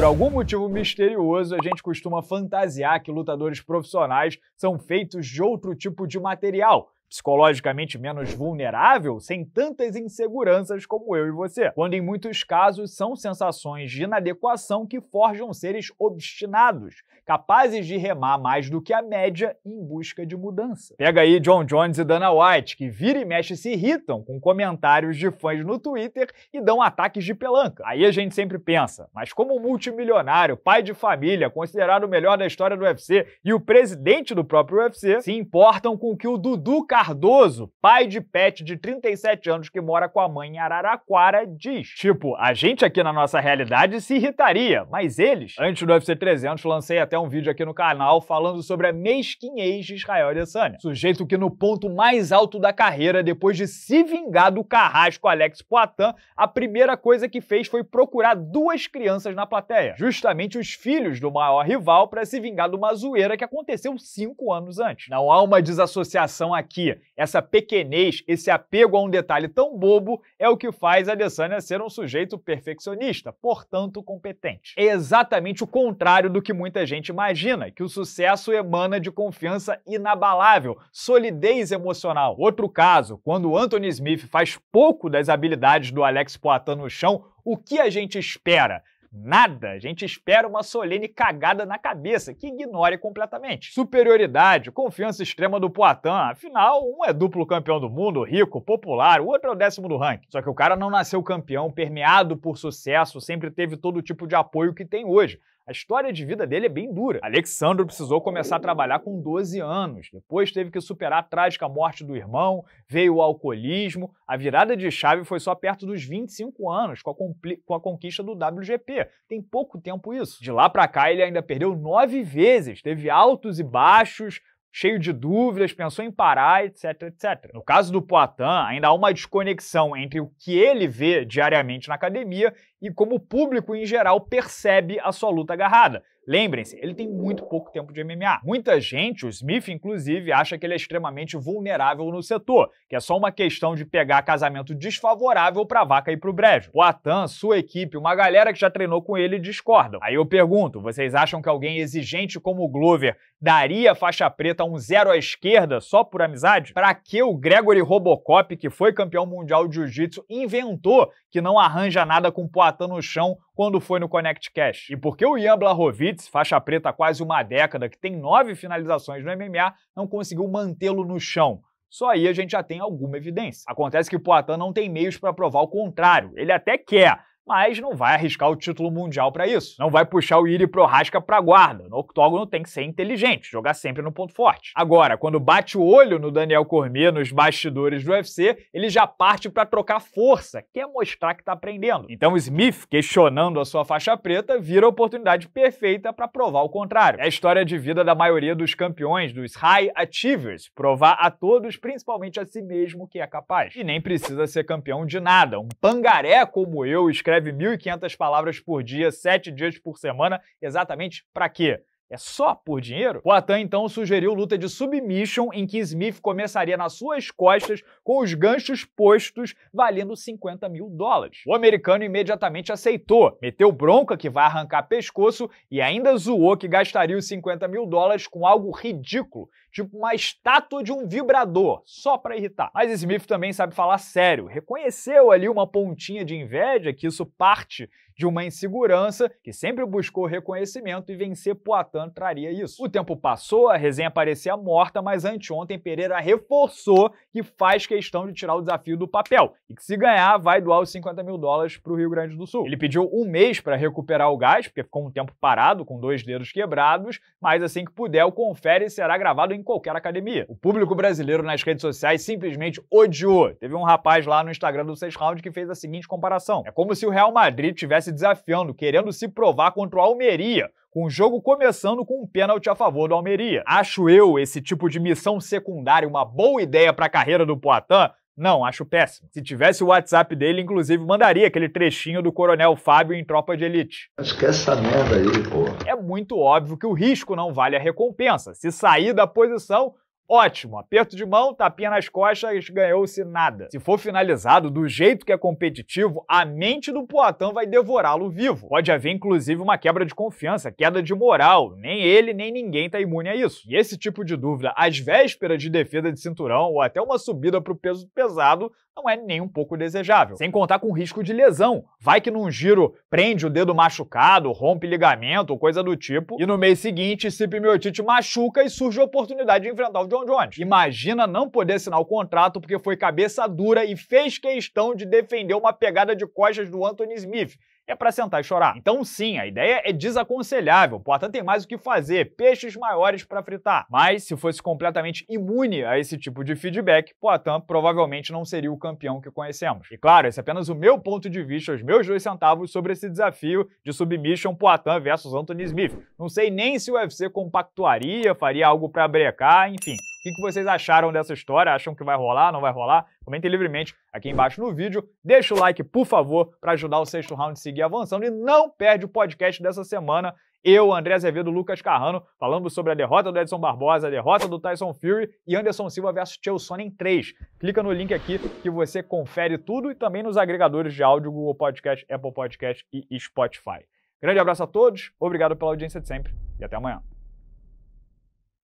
por algum motivo misterioso, a gente costuma fantasiar que lutadores profissionais são feitos de outro tipo de material, psicologicamente menos vulnerável, sem tantas inseguranças como eu e você, quando em muitos casos são sensações de inadequação que forjam seres obstinados, capazes de remar mais do que a média em busca de mudança. Pega aí John Jones e Dana White, que vira e mexe se irritam com comentários de fãs no Twitter e dão ataques de pelanca. Aí a gente sempre pensa, mas como um multimilionário, pai de família, considerado o melhor da história do UFC e o presidente do próprio UFC, se importam com o que o Dudu Cardoso, pai de pet de 37 anos que mora com a mãe em Araraquara, diz. Tipo, a gente aqui na nossa realidade se irritaria, mas eles, antes do UFC 300, lancei até um vídeo aqui no canal falando sobre a mesquinhez de Israel Adesanya. Sujeito que no ponto mais alto da carreira, depois de se vingar do carrasco Alex Poitin, a primeira coisa que fez foi procurar duas crianças na plateia, justamente os filhos do maior rival, para se vingar de uma zoeira que aconteceu cinco anos antes. Não há uma desassociação aqui essa pequenez, esse apego a um detalhe tão bobo é o que faz a Adesanya ser um sujeito perfeccionista, portanto competente. É exatamente o contrário do que muita gente imagina, que o sucesso emana de confiança inabalável, solidez emocional. Outro caso, quando Anthony Smith faz pouco das habilidades do Alex Poitin no chão, o que a gente espera? Nada. A gente espera uma solene cagada na cabeça que ignore completamente. Superioridade, confiança extrema do Poitin. Afinal, um é duplo campeão do mundo, rico, popular, o outro é o décimo do ranking. Só que o cara não nasceu campeão, permeado por sucesso, sempre teve todo tipo de apoio que tem hoje. A história de vida dele é bem dura. Alexandro precisou começar a trabalhar com 12 anos. Depois teve que superar a trágica morte do irmão, veio o alcoolismo. A virada de chave foi só perto dos 25 anos, com a, com a conquista do WGP. Tem pouco tempo isso. De lá para cá, ele ainda perdeu nove vezes. Teve altos e baixos, cheio de dúvidas, pensou em parar, etc, etc. No caso do Poitin, ainda há uma desconexão entre o que ele vê diariamente na academia e como o público em geral percebe a sua luta agarrada. Lembrem-se, ele tem muito pouco tempo de MMA. Muita gente, o Smith inclusive, acha que ele é extremamente vulnerável no setor, que é só uma questão de pegar casamento desfavorável para vaca e pro brejo. O Atan, sua equipe, uma galera que já treinou com ele discordam. Aí eu pergunto, vocês acham que alguém exigente como o Glover daria faixa preta um zero à esquerda só por amizade? Para que o Gregory Robocop, que foi campeão mundial de jiu-jitsu, inventou que não arranja nada com Poatan no chão quando foi no Connect Cash? E por que o Ian Faixa preta há quase uma década, que tem nove finalizações no MMA, não conseguiu mantê-lo no chão? Só aí a gente já tem alguma evidência. Acontece que o Poitin não tem meios para provar o contrário. Ele até quer, mas não vai arriscar o título mundial para isso. Não vai puxar o Iri Prohaska para guarda. No octógono tem que ser inteligente, jogar sempre no ponto forte. Agora, quando bate o olho no Daniel Cormier nos bastidores do UFC, ele já parte para trocar força, quer mostrar que tá aprendendo. Então Smith, questionando a sua faixa preta, vira a oportunidade perfeita para provar o contrário. É a história de vida da maioria dos campeões, dos high achievers, provar a todos, principalmente a si mesmo, que é capaz. E nem precisa ser campeão de nada. Um pangaré como eu escreve escreve 1.500 palavras por dia, 7 dias por semana, exatamente para quê? É só por dinheiro? Poitin então sugeriu luta de submission em que Smith começaria nas suas costas com os ganchos postos valendo 50 mil dólares. O americano imediatamente aceitou, meteu bronca que vai arrancar pescoço e ainda zoou que gastaria os 50 mil dólares com algo ridículo, tipo uma estátua de um vibrador, só para irritar. Mas Smith também sabe falar sério, reconheceu ali uma pontinha de inveja que isso parte de uma insegurança que sempre buscou reconhecimento e vencer Poitin traria isso. O tempo passou, a resenha parecia morta, mas anteontem Pereira reforçou que faz questão de tirar o desafio do papel e que se ganhar vai doar os 50 mil dólares para o Rio Grande do Sul. Ele pediu um mês para recuperar o gás, porque ficou um tempo parado, com dois dedos quebrados, mas assim que puder o confere será gravado em qualquer academia. O público brasileiro nas redes sociais simplesmente odiou. Teve um rapaz lá no Instagram do 6 Round que fez a seguinte comparação. É como se o Real Madrid tivesse se desafiando, querendo se provar contra o Almeria, com o jogo começando com um pênalti a favor do Almeria. Acho eu esse tipo de missão secundária uma boa ideia para a carreira do Poitin? Não, acho péssimo. Se tivesse o WhatsApp dele, inclusive, mandaria aquele trechinho do Coronel Fábio em Tropa de Elite. Esquece essa merda aí, pô. É muito óbvio que o risco não vale a recompensa. Se sair da posição, ótimo. Aperto de mão, tapinha nas costas, ganhou-se nada. Se for finalizado do jeito que é competitivo, a mente do Poatan vai devorá-lo vivo. Pode haver, inclusive, uma quebra de confiança, queda de moral. Nem ele, nem ninguém está imune a isso. E esse tipo de dúvida, às vésperas de defesa de cinturão ou até uma subida para o peso pesado, não é nem um pouco desejável. Sem contar com o risco de lesão. Vai que num giro prende o dedo machucado, rompe ligamento coisa do tipo, e no mês seguinte, Stipe Miocic machuca e surge a oportunidade de enfrentar o John Jones. Imagina não poder assinar o contrato porque foi cabeça dura e fez questão de defender uma pegada de costas do Anthony Smith é para sentar e chorar. Então, sim, a ideia é desaconselhável. Portanto, tem mais o que fazer, peixes maiores para fritar. Mas, se fosse completamente imune a esse tipo de feedback, Poitin provavelmente não seria o campeão que conhecemos. E claro, esse é apenas o meu ponto de vista, os meus dois centavos sobre esse desafio de submission Poitin versus Anthony Smith. Não sei nem se o UFC compactuaria, faria algo para brecar, enfim. O que vocês acharam dessa história? Acham que vai rolar, não vai rolar? Comentem livremente aqui embaixo no vídeo. Deixa o like, por favor, para ajudar o sexto round a seguir avançando. E não perde o podcast dessa semana. Eu, André Azevedo, Lucas Carrano, falando sobre a derrota do Edson Barbosa, a derrota do Tyson Fury e Anderson Silva versus Chael Sonnen 3. Clica no link aqui que você confere tudo e também nos agregadores de áudio Google Podcast, Apple Podcast e Spotify. Grande abraço a todos, obrigado pela audiência de sempre e até amanhã.